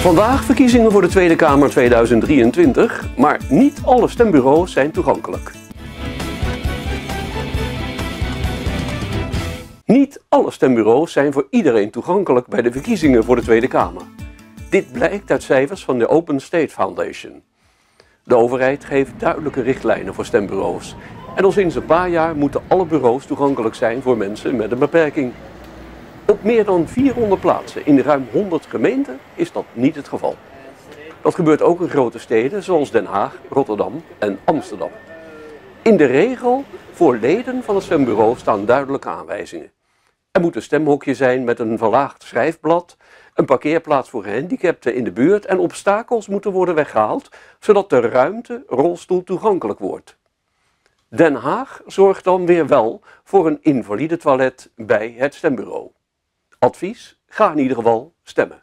Vandaag verkiezingen voor de Tweede Kamer 2023, maar niet alle stembureaus zijn toegankelijk. Niet alle stembureaus zijn voor iedereen toegankelijk bij de verkiezingen voor de Tweede Kamer. Dit blijkt uit cijfers van de Open State Foundation. De overheid geeft duidelijke richtlijnen voor stembureaus. En al sinds een paar jaar moeten alle bureaus toegankelijk zijn voor mensen met een beperking. Op meer dan 400 plaatsen in ruim 100 gemeenten is dat niet het geval. Dat gebeurt ook in grote steden zoals Den Haag, Rotterdam en Amsterdam. In de regel voor leden van het stembureau staan duidelijke aanwijzingen. Er moet een stemhokje zijn met een verlaagd schrijfblad, een parkeerplaats voor gehandicapten in de buurt en obstakels moeten worden weggehaald, zodat de ruimte rolstoel toegankelijk wordt. Den Haag zorgt dan weer wel voor een invalide toilet bij het stembureau. Advies: ga in ieder geval stemmen.